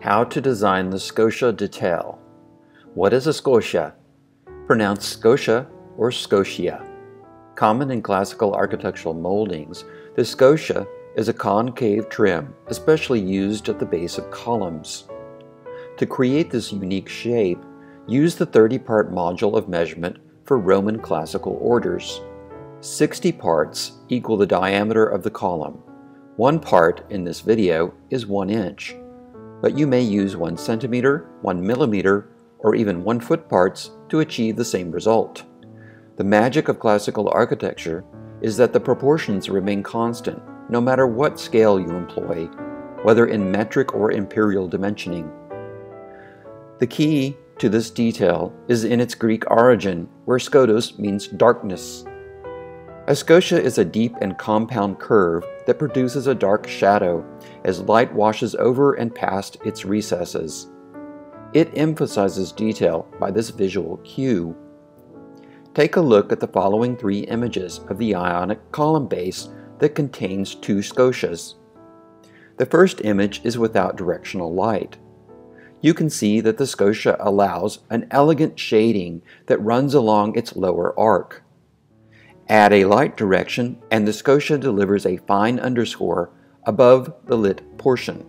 How to design the scotia detail. What is a scotia? Pronounced scotia or scotia. Common in classical architectural moldings, the scotia is a concave trim, especially used at the base of columns. To create this unique shape, use the 30-part module of measurement for Roman classical orders. 60 parts equal the diameter of the column. One part in this video is 1 inch, but you may use 1 centimeter, 1 millimeter, or even 1 foot parts to achieve the same result. The magic of classical architecture is that the proportions remain constant no matter what scale you employ, whether in metric or imperial dimensioning. The key to this detail is in its Greek origin, where skotos means darkness. A scotia is a deep and compound curve that produces a dark shadow as light washes over and past its recesses. It emphasizes detail by this visual cue. Take a look at the following three images of the ionic column base that contains two scotias. The first image is without directional light. You can see that the scotia allows an elegant shading that runs along its lower arc. Add a light direction and the scotia delivers a fine underscore above the lit portion.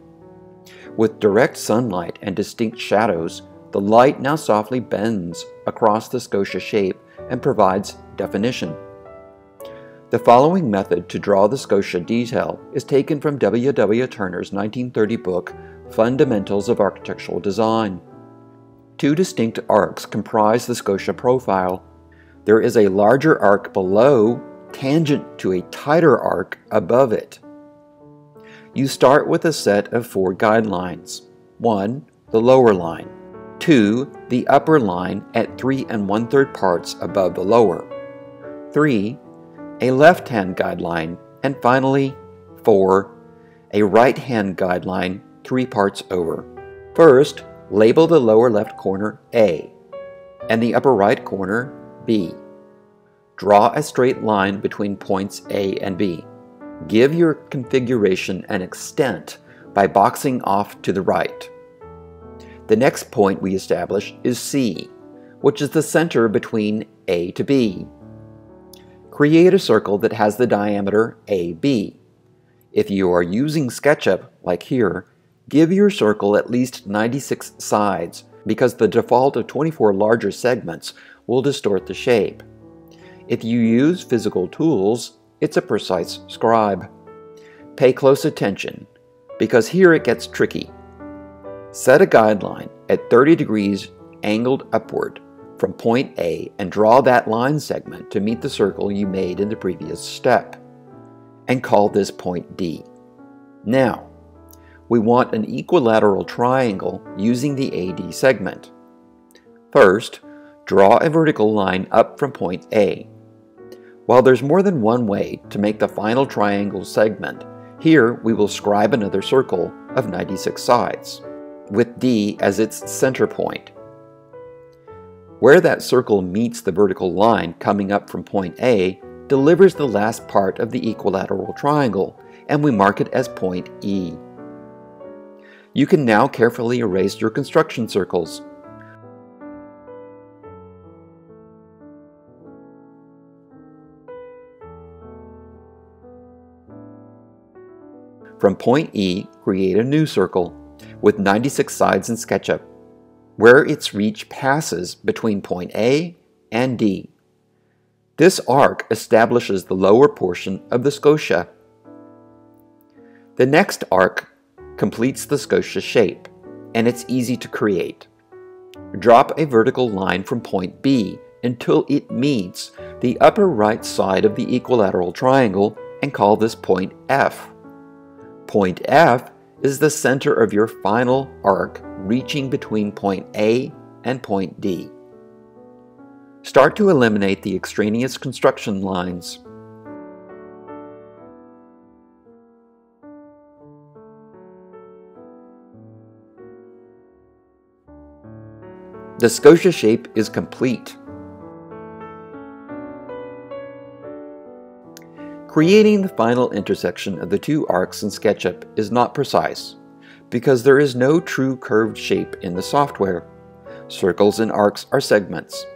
With direct sunlight and distinct shadows, the light now softly bends across the scotia shape and provides definition. The following method to draw the scotia detail is taken from W. W. Turner's 1930 book, Fundamentals of Architectural Design. Two distinct arcs comprise the scotia profile. There is a larger arc below, tangent to a tighter arc above it. You start with a set of four guidelines. 1. The lower line. 2. The upper line at 3 and 1 3 parts above the lower. 3 a left-hand guideline, and finally, 4. A right-hand guideline three parts over. First, label the lower left corner A and the upper right corner B. Draw a straight line between points A and B. Give your configuration an extent by boxing off to the right. The next point we establish is C, which is the center between A to B Create a circle that has the diameter AB. If you are using SketchUp, like here, give your circle at least 96 sides because the default of 24 larger segments will distort the shape. If you use physical tools, it's a precise scribe. Pay close attention because here it gets tricky. Set a guideline at 30 degrees angled upward from point A and draw that line segment to meet the circle you made in the previous step, and call this point D. Now, we want an equilateral triangle using the AD segment. First, draw a vertical line up from point A. While there's more than one way to make the final triangle segment, here we will scribe another circle of 96 sides, with D as its center point. Where that circle meets the vertical line coming up from point A delivers the last part of the equilateral triangle, and we mark it as point E. You can now carefully erase your construction circles. From point E, create a new circle with 96 sides in SketchUp where its reach passes between point A and D. This arc establishes the lower portion of the scotia. The next arc completes the scotia shape, and it's easy to create. Drop a vertical line from point B until it meets the upper right side of the equilateral triangle and call this point F. Point F is the center of your final arc reaching between point A and point D. Start to eliminate the extraneous construction lines. The scotia shape is complete. Creating the final intersection of the two arcs in SketchUp is not precise, because there is no true curved shape in the software. Circles and arcs are segments.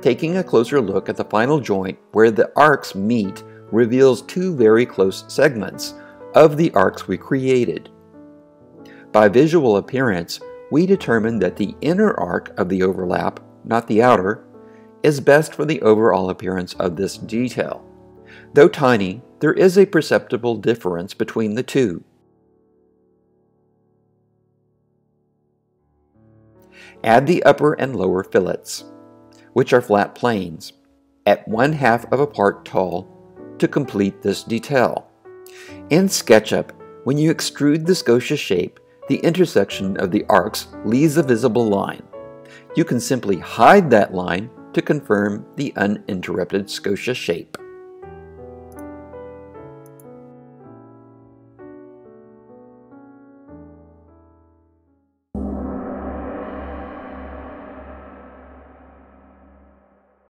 Taking a closer look at the final joint where the arcs meet reveals two very close segments of the arcs we created. By visual appearance, we determine that the inner arc of the overlap, not the outer, is best for the overall appearance of this detail. Though tiny, there is a perceptible difference between the two. Add the upper and lower fillets which are flat planes, at one half of a part tall to complete this detail. In SketchUp, when you extrude the scotia shape, the intersection of the arcs leaves a visible line. You can simply hide that line to confirm the uninterrupted scotia shape.